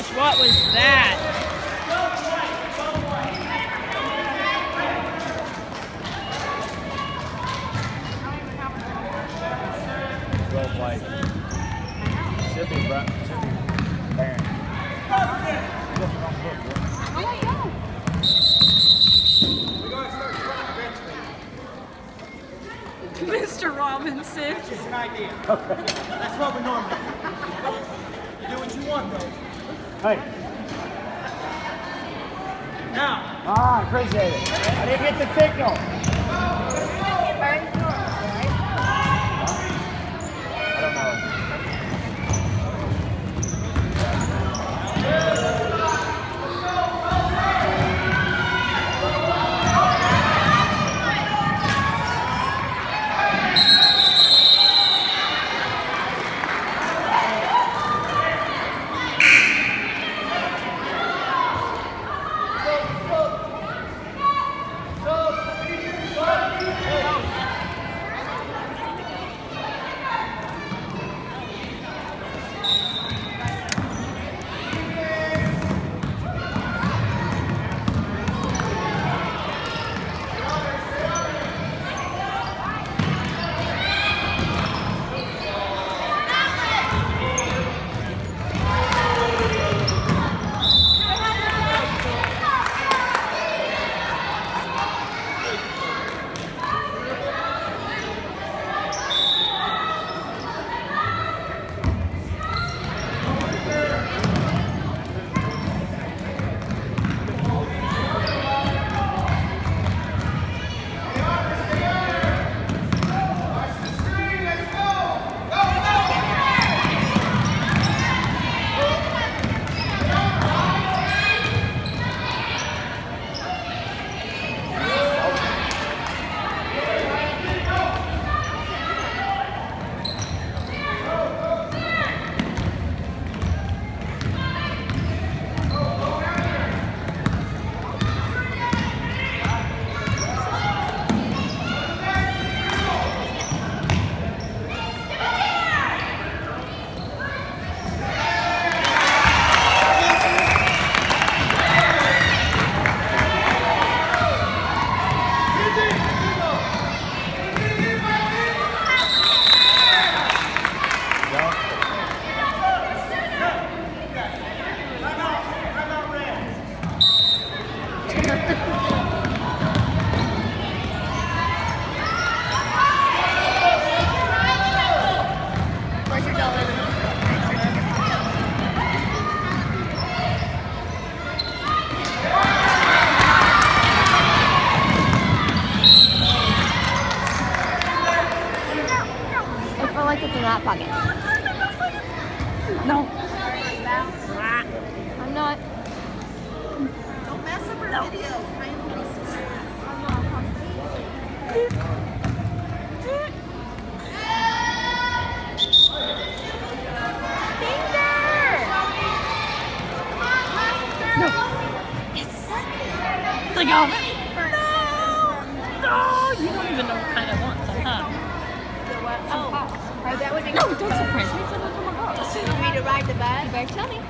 gosh, what was that?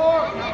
Four.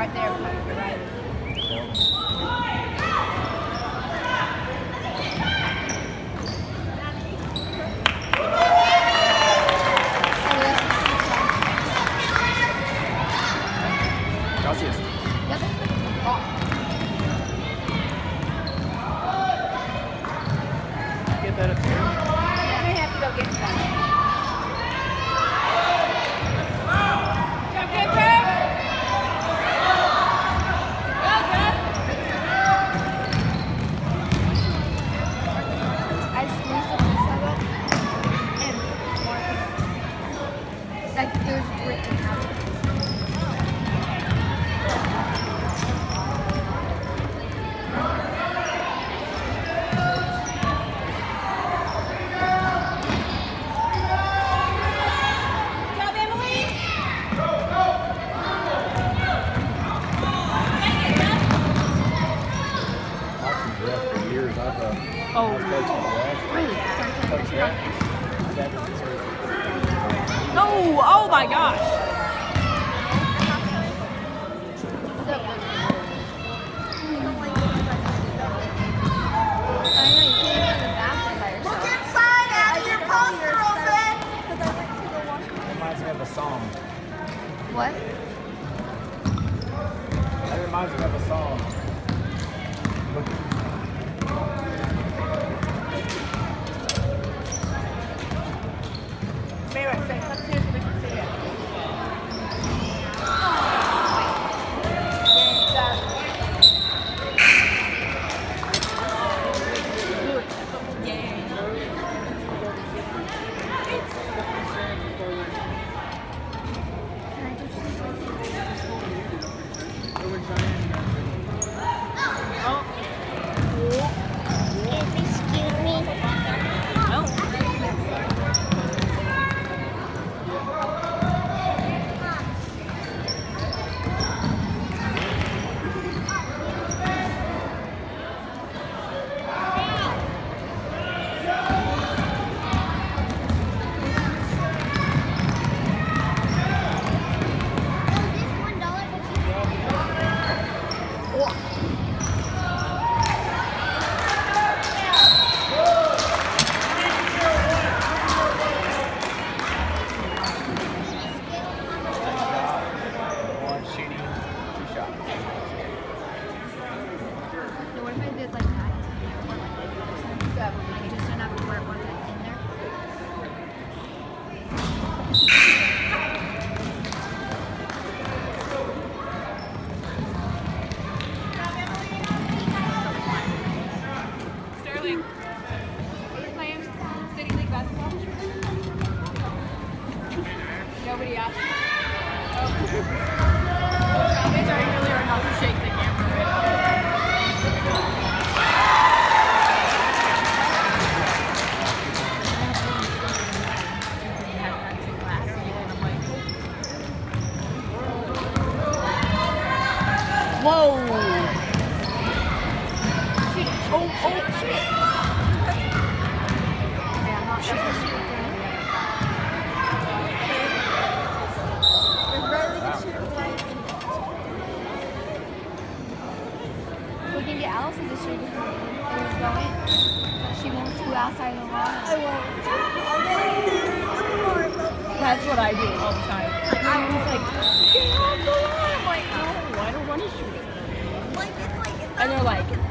Right there, right. Gracias. Yep. Get that up here. I may have to go get some. I squeezed it inside it and more. Like it was dripping out. Watching Jeff for years. I've uh, Oh, I was coaching Jeff. really? Coach Jeff. Seven years. No! Oh my gosh! Look inside after poster open. Because I went to the washroom. Reminds me of a song. What? That reminds me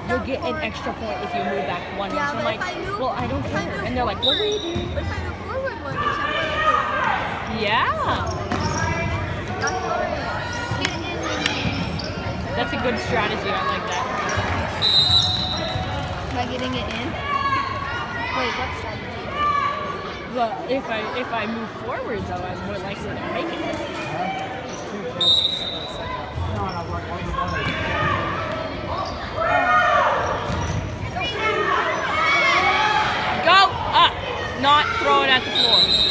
you'll get an extra point if you move back one Yeah, inch. I'm like, if I move, well, I don't if I care. move And they're like, what will you doing? do? But if I move forward one inch, I'm gonna Yeah. That's a good strategy. I like that. By getting it in. Wait, what strategy? But if I if I move forward though, I'm more likely to make it. No, no, we're going to one. Go up, not throw it at the floor.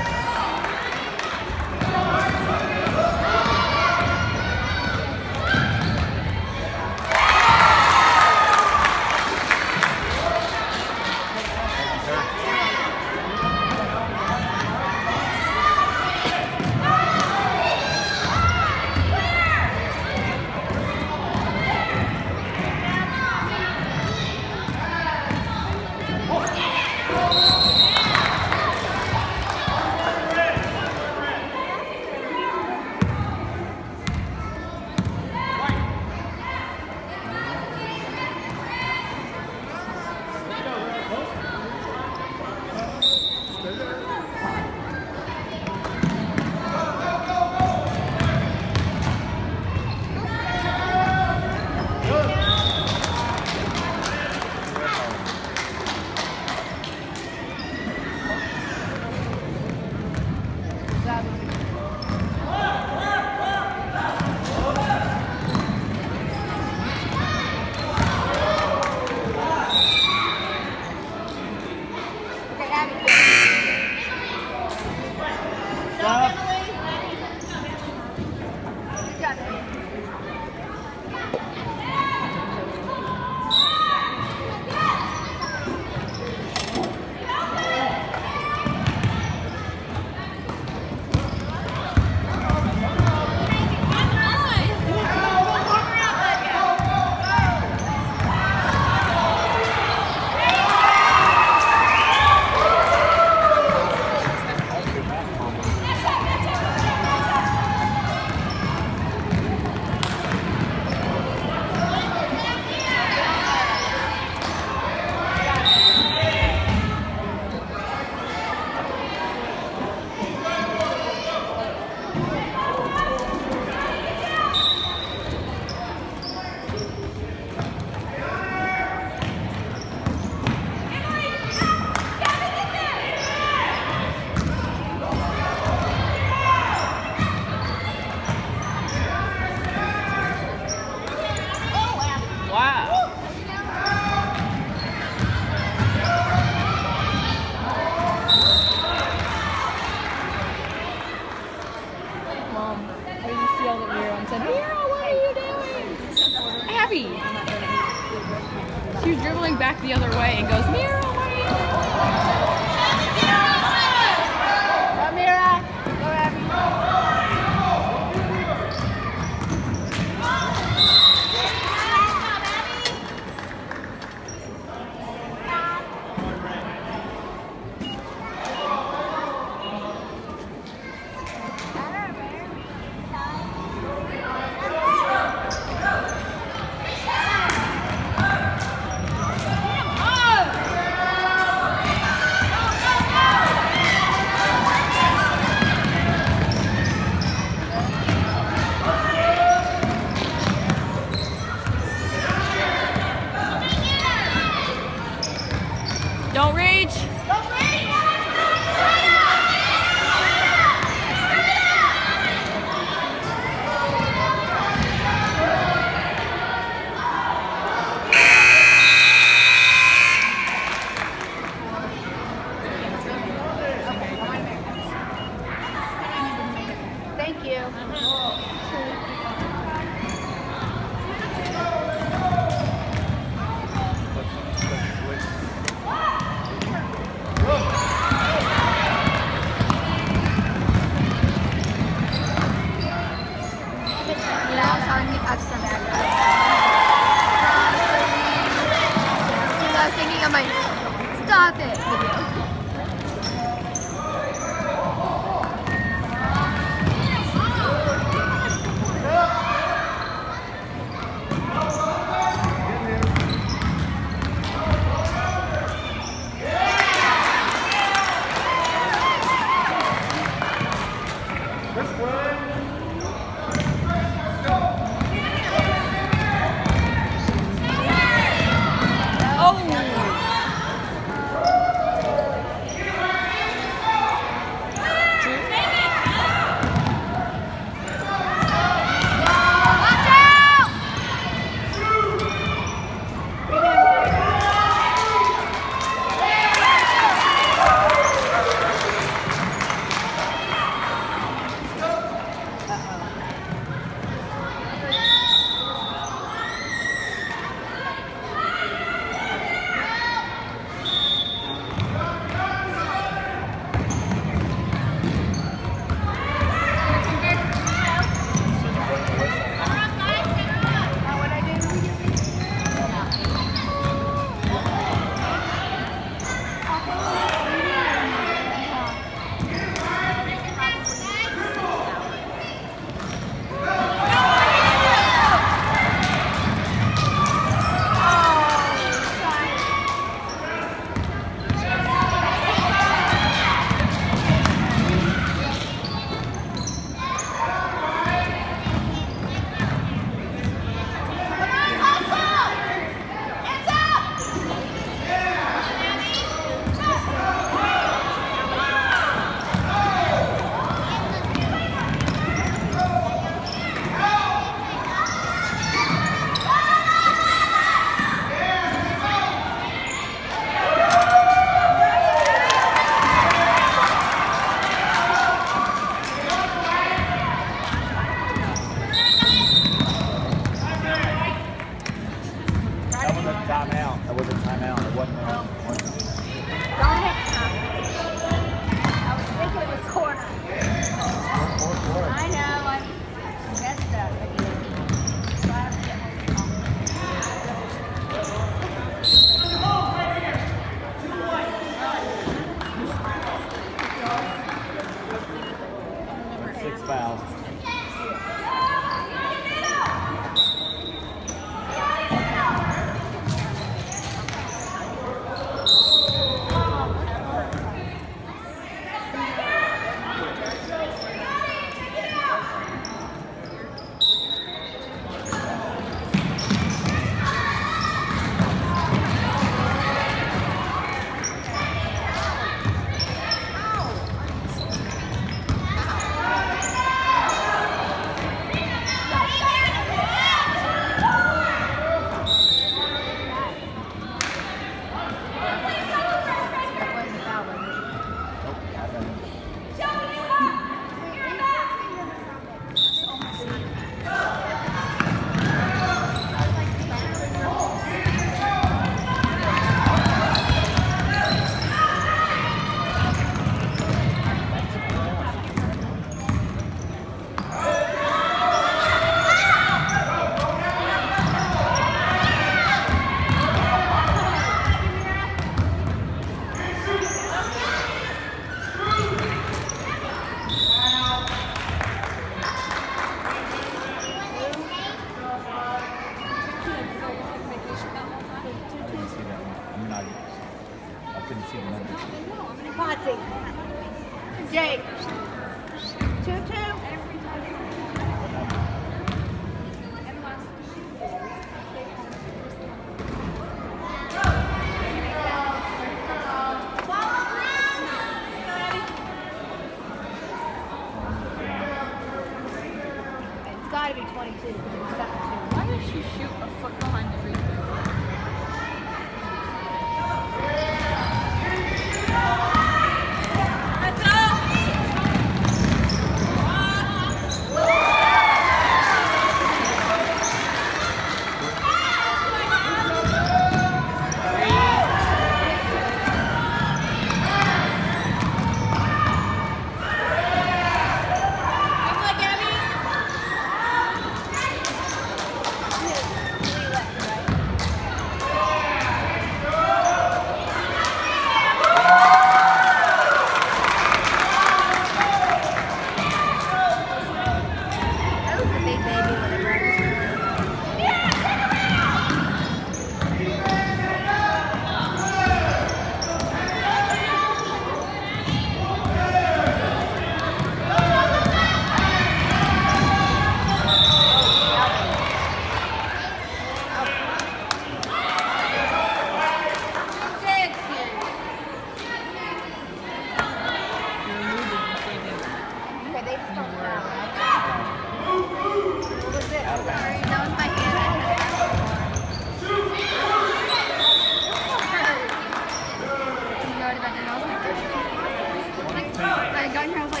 I got in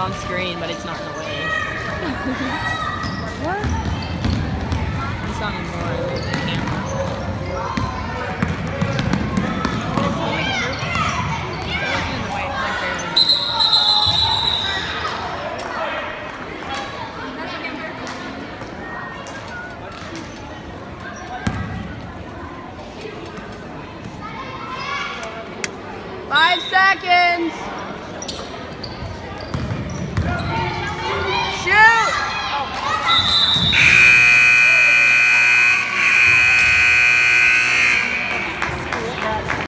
on screen, but it's not